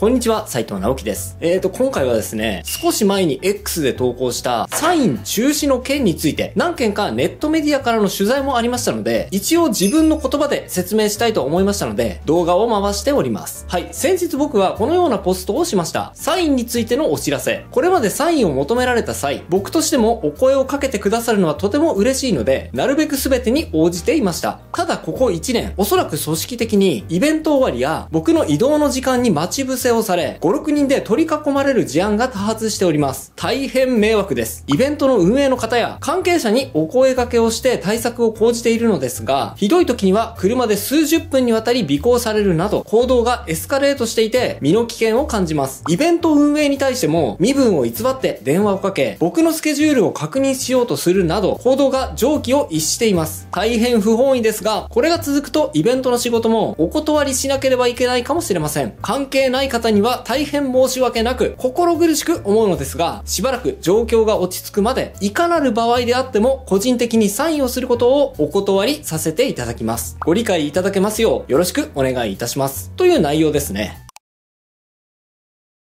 こんにちは、斉藤直樹です。えーと、今回はですね、少し前に X で投稿したサイン中止の件について、何件かネットメディアからの取材もありましたので、一応自分の言葉で説明したいと思いましたので、動画を回しております。はい、先日僕はこのようなポストをしました。サインについてのお知らせ。これまでサインを求められた際、僕としてもお声をかけてくださるのはとても嬉しいので、なるべく全てに応じていました。ただここ1年、おそらく組織的にイベント終わりや僕の移動の時間に待ち伏せをされ、5、6人で取り囲まれる事案が多発しております。大変迷惑です。イベントの運営の方や関係者にお声掛けをして対策を講じているのですが、ひどい時には車で数十分にわたり尾行されるなど、行動がエスカレートしていて、身の危険を感じます。イベント運営に対しても、身分を偽って電話をかけ、僕のスケジュールを確認しようとするなど、行動が常軌を逸しています。大変不本意ですが、これが続くとイベントの仕事もお断りしなければいけないかもしれません。関係ない方方には大変申し訳なく、心苦しく思うのですが、しばらく状況が落ち着くまで、いかなる場合であっても、個人的にサインをすることをお断りさせていただきます。ご理解いただけますよう、よろしくお願いいたします。という内容ですね。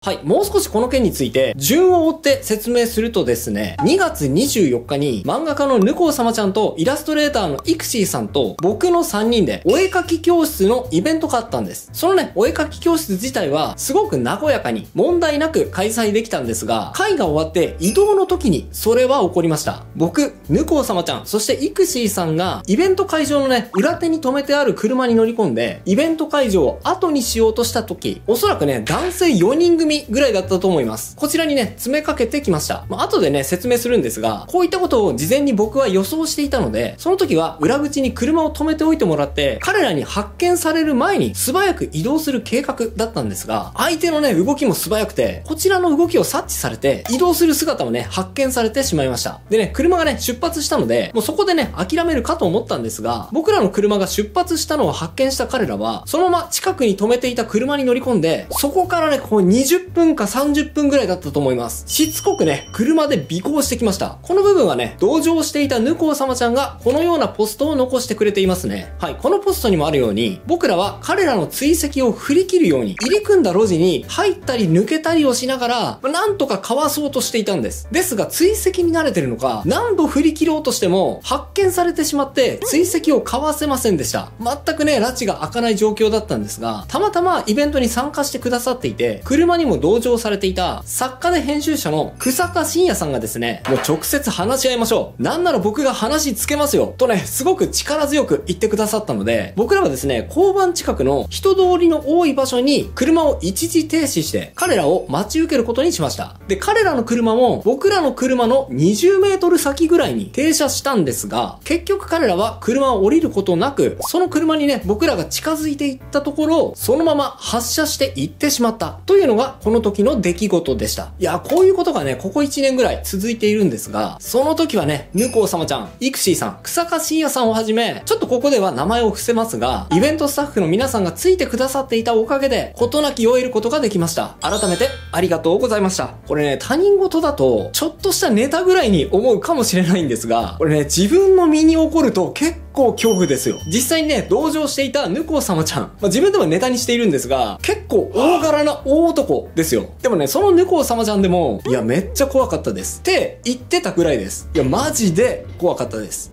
はい。もう少しこの件について、順を追って説明するとですね、2月24日に漫画家のぬこうさまちゃんとイラストレーターのイクシーさんと僕の3人でお絵かき教室のイベントがあったんです。そのね、お絵かき教室自体はすごく和やかに問題なく開催できたんですが、会が終わって移動の時にそれは起こりました。僕、ぬこうさまちゃん、そしてイクシーさんがイベント会場のね、裏手に止めてある車に乗り込んで、イベント会場を後にしようとした時、おそらくね、男性4人組組ぐらいだったと思います。こちらにね、詰めかけてきました。まあ、後でね、説明するんですが、こういったことを事前に僕は予想していたので、その時は裏口に車を止めておいてもらって、彼らに発見される前に素早く移動する計画だったんですが、相手のね、動きも素早くて、こちらの動きを察知されて、移動する姿もね、発見されてしまいました。でね、車がね、出発したので、もうそこでね、諦めるかと思ったんですが、僕らの車が出発したのを発見した彼らは、そのまま近くに止めていた車に乗り込んで、そこからね、こう20分か30分ぐらいだったと思います。しつこくね、車で尾行してきました。この部分はね、同乗していたヌコー様ちゃんが、このようなポストを残してくれていますね。はい、このポストにもあるように、僕らは彼らの追跡を振り切るように、入り組んだ路地に入ったり抜けたりをしながら、なんとかかわそうとしていたんです。ですが、追跡に慣れてるのか、何度振り切ろうとしても、発見されてしまって、追跡をかわせませんでした。全くね、拉致が開かない状況だったんですが、たまたまイベントに参加してくださっていて、車にもも同乗されていた作家で編集者の草加信也さんがですね、もう直接話し合いましょう。なんなら僕が話つけますよ。とね、すごく力強く言ってくださったので、僕らはですね、交番近くの人通りの多い場所に車を一時停止して、彼らを待ち受けることにしました。で、彼らの車も僕らの車の20メートル先ぐらいに停車したんですが、結局彼らは車を降りることなく、その車にね、僕らが近づいていったところ、そのまま発車して行ってしまったというのがこの時の出来事でした。いや、こういうことがね、ここ1年ぐらい続いているんですが、その時はね、ぬこうさまちゃん、イクシーさん、草加信也さんをはじめ、ちょっとここでは名前を伏せますが、イベントスタッフの皆さんがついてくださっていたおかげで、事なきを得ることができました。改めて、ありがとうございました。これね、他人事だと、ちょっとしたネタぐらいに思うかもしれないんですが、これね、自分の身に起こると結構恐怖ですよ。実際にね、同乗していたぬこうさまちゃん、まあ、自分でもネタにしているんですが、結構大柄な大男ですよ。でもね、そのぬこうさまちゃんでも、いや、めっちゃ怖かったです。って言ってたくらいです。いや、マジで怖かったです。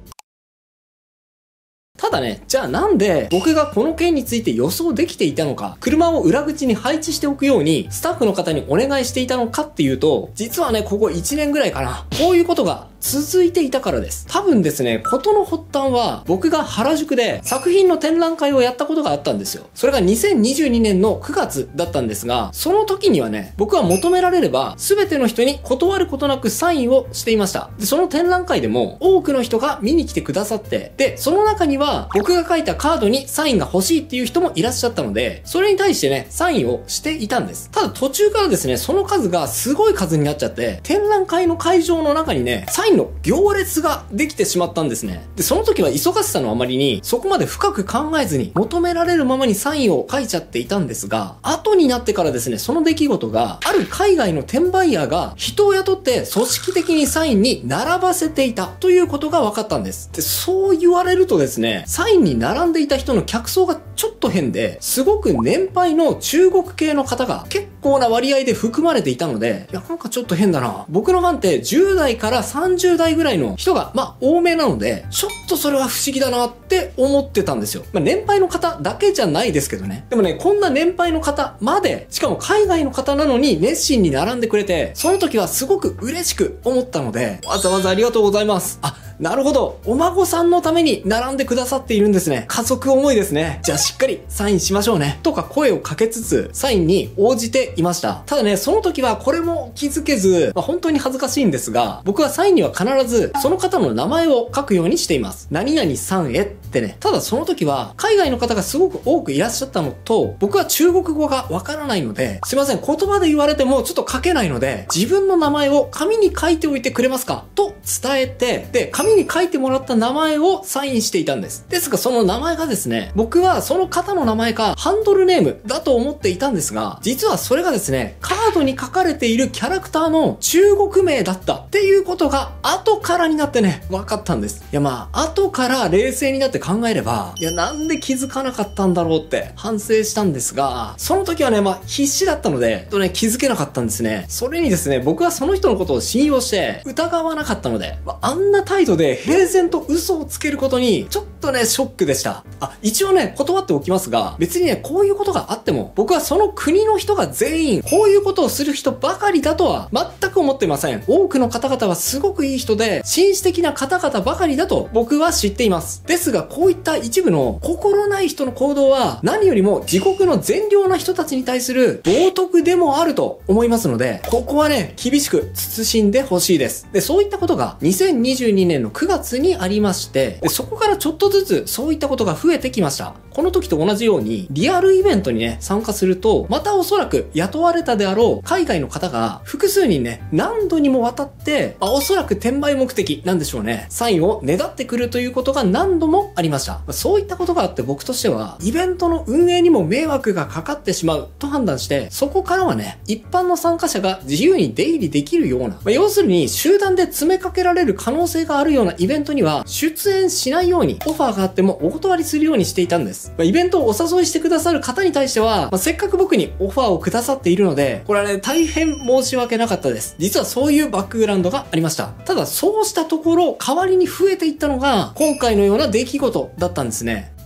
ただね、じゃあなんで僕がこの件について予想できていたのか、車を裏口に配置しておくようにスタッフの方にお願いしていたのかっていうと、実はね、ここ1年ぐらいかな、こういうことが続いていたからです。多分ですね、ことの発端は、僕が原宿で作品の展覧会をやったことがあったんですよ。それが2022年の9月だったんですが、その時にはね、僕は求められれば、全ての人に断ることなくサインをしていました。で、その展覧会でも、多くの人が見に来てくださって、で、その中には、僕が書いたカードにサインが欲しいっていう人もいらっしゃったので、それに対してね、サインをしていたんです。ただ途中からですね、その数がすごい数になっちゃって、展覧会の会場の中にね、サインの行列ができてしまったんですね。で、その時は忙しさのあまりに、そこまで深く考えずに、求められるままにサインを書いちゃっていたんですが、後になってからですね、その出来事が、ある海外の転売ヤーが人を雇って組織的にサインに並ばせていたということが分かったんです。で、そう言われるとですね、サインに並んでいた人の客層がちょっと変で、すごく年配の中国系の方が結構な割合で含まれていたので、いや、なんかちょっと変だな。僕のファンって10代から30代ぐらいの人が、まあ、多めなので、ちょっとそれは不思議だなって思ってたんですよ。まあ、年配の方だけじゃないですけどね。でもね、こんな年配の方まで、しかも海外の方なのに熱心に並んでくれて、その時はすごく嬉しく思ったので、わざわざありがとうございます。あ、なるほど。お孫さんのために並んでくださっているんですね。家族思いですね。じゃあしっかりサインしましょうね。とか声をかけつつ、サインに応じていました。ただね、その時はこれも気づけず、まあ、本当に恥ずかしいんですが、僕はサインには必ずその方の名前を書くようにしています。何々さんへってね。ただその時は、海外の方がすごく多くいらっしゃったのと、僕は中国語がわからないので、すいません、言葉で言われてもちょっと書けないので、自分の名前を紙に書いておいてくれますか？と伝えて、で、紙に書いてもらった名前をサインしていたんです。ですが、その名前がですね、僕はその方の名前か、ハンドルネームだと思っていたんですが、実はそれがですね、カードに書かれているキャラクターの中国名だったっていうことが、後からになってね、分かったんです。いやまあ、後から冷静になって考えれば、いやなんで気づかなかったんだろうって反省したんですが、その時はね、まあ必死だったので、とね、気づけなかったんですね。それにですね、僕はその人のことを信用して、疑わなかったので、まあ、あんな態度で平然と嘘をつけることに、ちょっとね、ショックでした。あ、一応ね、断っておきますが、別にね、こういうことがあっても、僕はその国の人が全員、こういうことをする人ばかりだとは、全く思ってません。多くの方々はすごくいい人で、紳士的な方々ばかりだと、僕は知っています。ですが、こういった一部の心ない人の行動は、何よりも自国の善良な人たちに対する冒涜でもあると思いますので、ここはね、厳しく慎んでほしいです。で、そういったことが2022年の9月にありまして、でそこからちょっとずつそういったことが増えてきました。この時と同じように、リアルイベントにね、参加すると、またおそらく雇われたであろう海外の方が複数人ね、何度にもわたって、あ、おそらく転売目的なんでしょうね、サインをねだってくるということが何度もありました。そういったことがあって僕としては、イベントの運営にも迷惑がかかってしまうと判断して、そこからはね、一般の参加者が自由に出入りできるような、まあ、要するに集団で詰めかけられる可能性があるようなイベントには出演しないようにオファーがあってもお断りするようにしていたんです。まあ、イベントをお誘いしてくださる方に対しては、まあ、せっかく僕にオファーをくださっているので、これはね、大変申し訳なかったです。実はそういうバックグラウンドがありました。ただ、そうしたところ、代わりに増えていったのが、今回のような出来事だったんですね。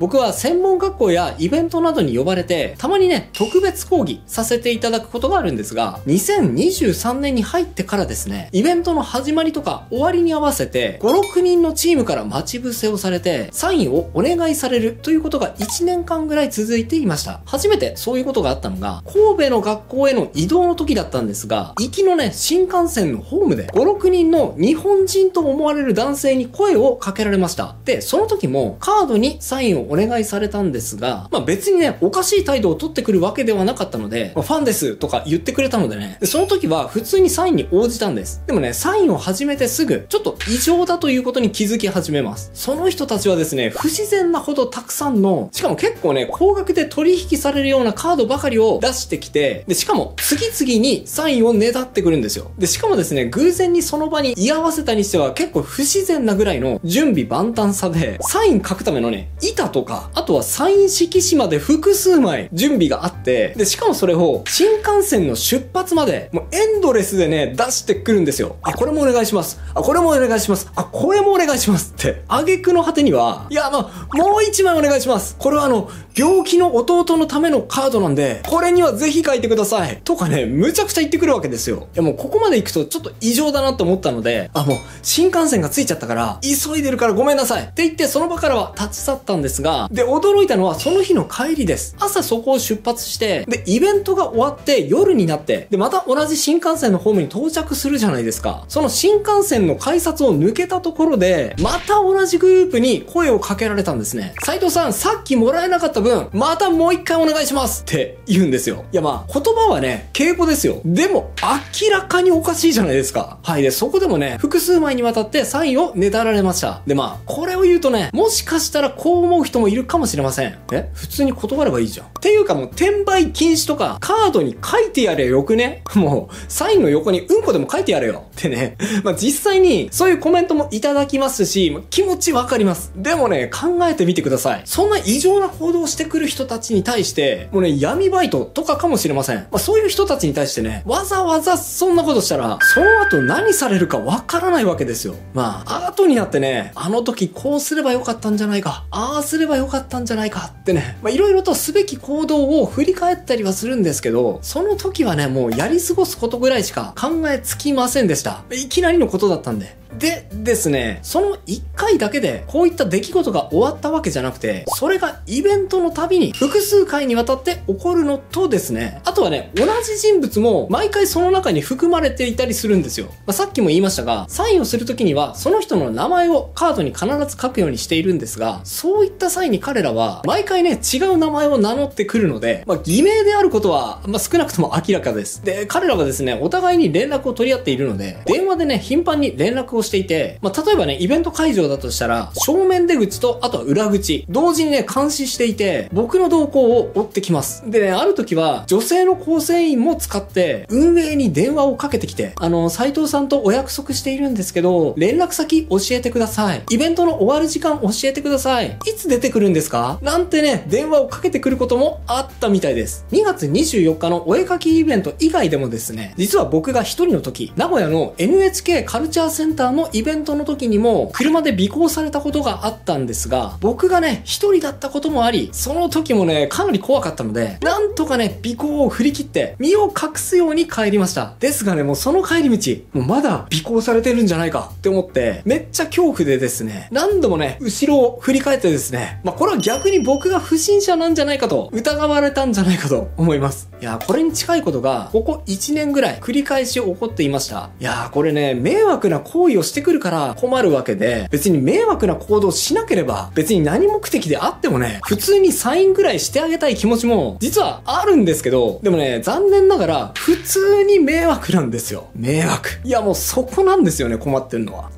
僕は専門学校やイベントなどに呼ばれて、たまにね、特別講義させていただくことがあるんですが、2023年に入ってからですね、イベントの始まりとか終わりに合わせて、5、6人のチームから待ち伏せをされて、サインをお願いされるということが1年間ぐらい続いていました。初めてそういうことがあったのが、神戸の学校への移動の時だったんですが、行きのね、新幹線のホームで、5、6人の日本人と思われる男性に声をかけられました。で、その時もカードにサインをお願いされたんですが、まあ別にね、おかしい態度を取ってくるわけではなかったので、まあ、ファンですとか言ってくれたのでねで、その時は普通にサインに応じたんです。でもね、サインを始めてすぐ、ちょっと異常だということに気づき始めます。その人たちはですね、不自然なほどたくさんの、しかも結構ね、高額で取引されるようなカードばかりを出してきて、で、しかも次々にサインをねだってくるんですよ。で、しかもですね、偶然にその場に居合わせたにしては結構不自然なぐらいの準備万端さで、サイン書くためのね、板とか、あとはサイン色紙まで複数枚準備があって、で、しかもそれを新幹線の出発まで、もうエンドレスでね、出してくるんですよ。あ、これもお願いします。あ、これもお願いします。あ、これもお願いしますって。挙句の果てには、いや、あの、もう一枚お願いします。これはあの、病気の弟のためのカードなんで、これにはぜひ書いてください。とかね、むちゃくちゃ言ってくるわけですよ。いやもうここまで行くとちょっと異常だなと思ったので、あ、もう新幹線が着いちゃったから、急いでるからごめんなさい。って言ってその場からは立ち去ったんですが、がで、驚いたのはその日の帰りです。朝そこを出発して、で、イベントが終わって夜になって、で、また同じ新幹線のホームに到着するじゃないですか。その新幹線の改札を抜けたところで、また同じグループに声をかけられたんですね。斉藤さん、さっきもらえなかった分、またもう一回お願いしますって言うんですよ。いやまあ、言葉はね、敬語ですよ。でも、明らかにおかしいじゃないですか。はい。で、そこでもね、複数枚にわたってサインをねだられました。でまあ、これを言うとね、もしかしたらこう思う人人もいるかもしれません。え？普通に断ればいいじゃん。っていうかもう転売禁止とかカードに書いてやれよくね？もうサインの横にうんこでも書いてやれよってね。まあ実際にそういうコメントもいただきますし、気持ちわかります。でもね、考えてみてください。そんな異常な行動をしてくる人たちに対して、もうね、闇バイトとかかもしれません。まあそういう人たちに対してね、わざわざそんなことしたら、その後何されるかわからないわけですよ。まあ、後になってね、あの時こうすればよかったんじゃないか、ああすればよかったんじゃないかってね、まあいろいろとすべき行動を振り返ったりはするんですけど、その時はね、もうやり過ごすことぐらいしか考えつきませんでした。いきなりのことだったんで。でですね、その1回だけでこういった出来事が終わったわけじゃなくて、それがイベントのたびに複数回にわたって起こるのとですね、あとはね、同じ人物も毎回その中に含まれていたりするんですよ。まあ、さっきも言いましたが、サインをするときにはその人の名前をカードに必ず書くようにしているんですが、そういった際に彼らは毎回ね、違う名前を名乗ってくるので、まあ、偽名であることは、まあ、少なくとも明らかです。で、彼らはですね、お互いに連絡を取り合っているので、電話でね、頻繁に連絡をしていて、まあ、例えばね、イベント会場だとしたら、正面出口と、あとは裏口、同時にね、監視していて、僕の動向を追ってきます。でね、ある時は、女性の構成員も使って、運営に電話をかけてきて、あの、斎藤さんとお約束しているんですけど、連絡先教えてください。イベントの終わる時間教えてください。いつ出てくるんですか？なんてね、電話をかけてくることもあったみたいです。2月24日のお絵描きイベント以外でもですね、実は僕が一人の時、名古屋の NHK カルチャーセンターのイベントの時にも、車で尾行されたことがあったんですが、僕がね、一人だったこともあり、その時もね、かなり怖かったので、なんとかね、尾行を振り切って、身を隠すように帰りました。ですがね、もうその帰り道、もうまだ尾行されてるんじゃないかって思って、めっちゃ恐怖でですね、何度もね、後ろを振り返ってですね、まあ、これは逆に僕が不審者なんじゃないかと、疑われたんじゃないかと思います。いや、これに近いことが、ここ1年ぐらい繰り返し起こっていました。いや、これね、迷惑な行為をしてくるから困るわけで、別に迷惑な行動しなければ、別に何目的であってもね、普通にサインぐらいしてあげたい気持ちも、実はあるんですけど、でもね、残念ながら、普通に迷惑なんですよ。迷惑。いや、もうそこなんですよね、困ってるのは。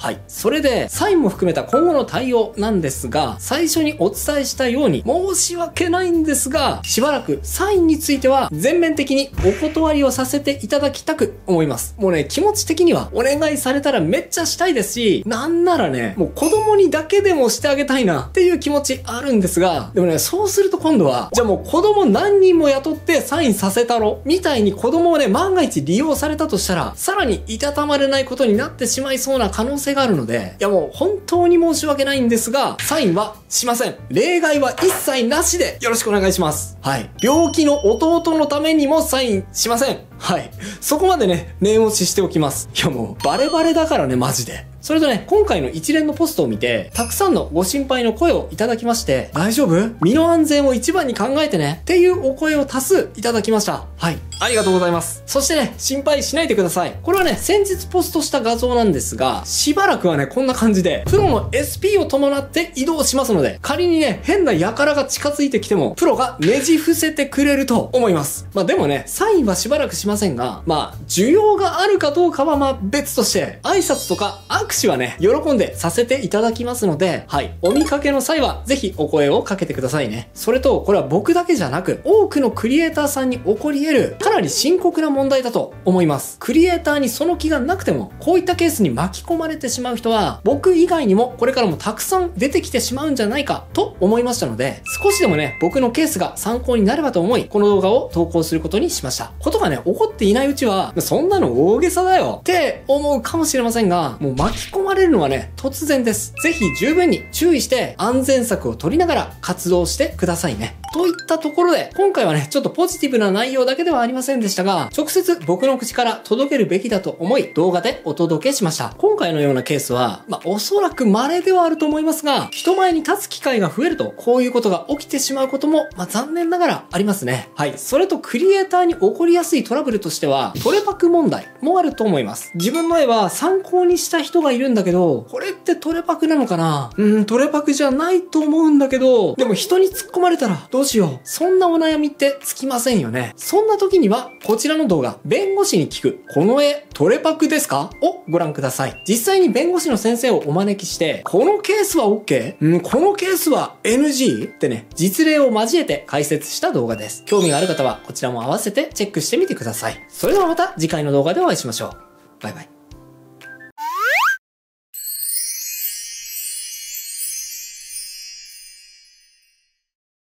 はい。それで、サインも含めた今後の対応なんですが、最初にお伝えしたように、申し訳ないんですが、しばらくサインについては全面的にお断りをさせていただきたく思います。もうね、気持ち的にはお願いされたらめっちゃしたいですし、なんならね、もう子供にだけでもしてあげたいなっていう気持ちあるんですが、でもね、そうすると今度は、じゃあもう子供何人も雇ってサインさせたろみたいに子供をね、万が一利用されたとしたら、さらにいたたまれないことになってしまいそうな可能性があるので、いやもう本当に申し訳ないんですが、サインはしません。例外は一切なしでよろしくお願いします。はい。病気の弟のためにもサインしません。はい。そこまでね、念押ししておきます。いやもう、バレバレだからね、マジで。それとね、今回の一連のポストを見て、たくさんのご心配の声をいただきまして、大丈夫？身の安全を一番に考えてね、っていうお声を多数いただきました。はい。ありがとうございます。そしてね、心配しないでください。これはね、先日ポストした画像なんですが、しばらくはね、こんな感じで、プロの SP を伴って移動しますので、仮にね、変な輩が近づいてきても、プロがねじ伏せてくれると思います。まあでもね、サインはしばらくしませんが、まあ、需要があるかどうかはまあ別として、挨拶とか握手はね、喜んでさせていただきますので、はい。お見かけの際は、ぜひお声をかけてくださいね。それと、これは僕だけじゃなく、多くのクリエイターさんに起こり得る、かなり深刻な問題だと思います。クリエイターにその気がなくても、こういったケースに巻き込まれてしまう人は、僕以外にもこれからもたくさん出てきてしまうんじゃないかと思いましたので、少しでもね、僕のケースが参考になればと思い、この動画を投稿することにしました。ことがね、起こっていないうちは、そんなの大げさだよって思うかもしれませんが、もう巻きき込まれるのはね、突然です。ぜひ十分に注意して安全策を取りながら活動してくださいね。といったところで、今回はね、ちょっとポジティブな内容だけではありませんでしたが、直接僕の口から届けるべきだと思い、動画でお届けしました。今回のようなケースは、まあ、おそらく稀ではあると思いますが、人前に立つ機会が増えると、こういうことが起きてしまうことも、まあ、残念ながらありますね。はい。それと、クリエイターに起こりやすいトラブルとしては、トレパク問題もあると思います。自分の絵は参考にした人がいるんだけど、これってトレパクなのかな？うん、トレパクじゃないと思うんだけど、でも人に突っ込まれたらどうしよう。そんなお悩みってつきませんよね。そんな時には、こちらの動画、弁護士に聞く、この絵、トレパクですか？をご覧ください。実際に弁護士の先生をお招きして、このケースは OK? うん、このケースは NG? ってね、実例を交えて解説した動画です。興味がある方は、こちらも合わせてチェックしてみてください。それではまた次回の動画でお会いしましょう。バイバイ。